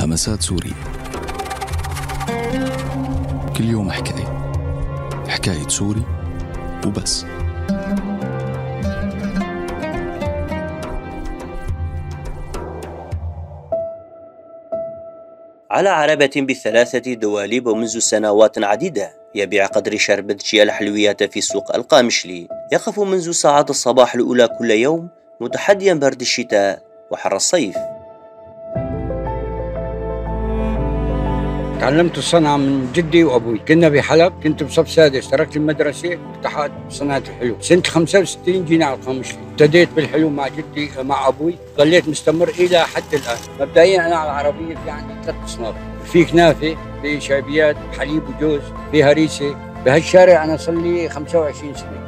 همسات سوري. كل يوم حكاية. حكاية سوري وبس. على عربة بثلاثة دواليب منذ سنوات عديدة يبيع قدر شربتشي الحلويات في سوق القامشلي. يقف منذ ساعات الصباح الأولى كل يوم متحديا برد الشتاء وحر الصيف. تعلمت الصنعة من جدي وأبوي. كنا بحلب كنت بصف سادس. تركت المدرسة اتحاد صناعة الحلو سنة 65 جينا على القامشلي ابتديت بالحلو مع جدي مع أبوي. ظليت مستمر إلى حد الآن. مبدئيا أنا على العربية في عندي ثلاث أصناف. في كنافة في شعبيات حليب وجوز في هريسة. بهالشارع أنا صار لي 25 سنة.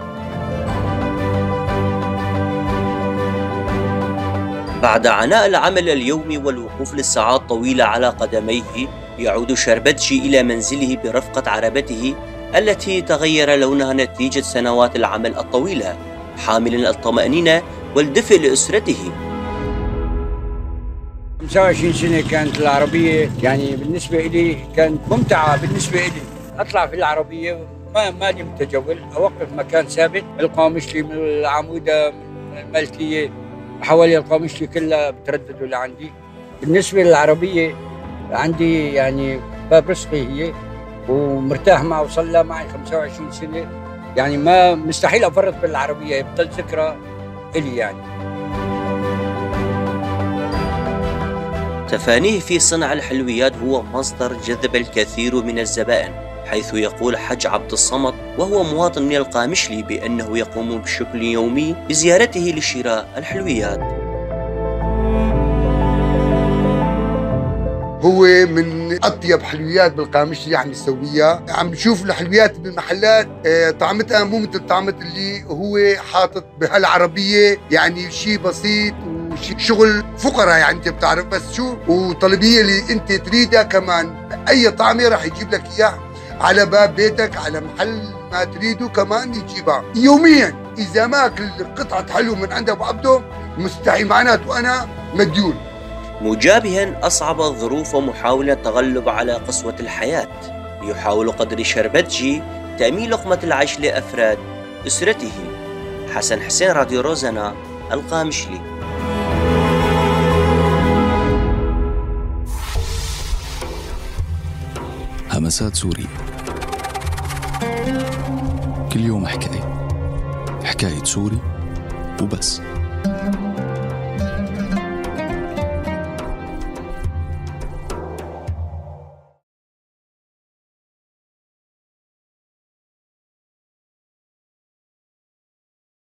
بعد عناء العمل اليومي والوقوف لساعات طويلة على قدميه يعود شربتشي إلى منزله برفقة عربته التي تغير لونها نتيجة سنوات العمل الطويلة حاملا الطمأنينة والدفء لأسرته. 25 سنة كانت العربية يعني بالنسبة لي كانت ممتعة بالنسبة لي أطلع في العربية ما مالي متجول أوقف مكان ثابت. القامشلي من العمودة من الملكية حوالي القامشلي كلها بترددوا لعندي. بالنسبة للعربية عندي يعني باب رزقي هي ومرتاح معه وصلى معي 25 سنة. يعني ما مستحيل أفرط بالعربية بتضل ذكرى إلي يعني. تفانيه في صنع الحلويات هو مصدر جذب الكثير من الزبائن حيث يقول حج عبد الصمد وهو مواطن من القامشلي بأنه يقوم بشكل يومي بزيارته لشراء الحلويات. هو من أطيب حلويات بالقامشلي عم يسويها عم نشوف الحلويات بالمحلات آه، طعمتها مو مثل طعمة اللي هو حاطط بهالعربية. يعني شيء بسيط وشي شغل فقراء يعني أنت بتعرف بس شو؟ وطلبية اللي أنت تريدها كمان. أي طعمه راح يجيب لك إياها. على باب بيتك على محل ما تريده كمان يجيبها. يوميا إذا ما قطعة حلو من عند ابو عبده مستحيل معناته أنا مديون. مجابها أصعب الظروف ومحاولة التغلب على قسوة الحياة. يحاول قدر شربتجي تأمين لقمة العيش لأفراد أسرته. حسن حسين راديو روزانا القامشلي. همسات سوري كل يوم حكاية. حكاية سوري وبس.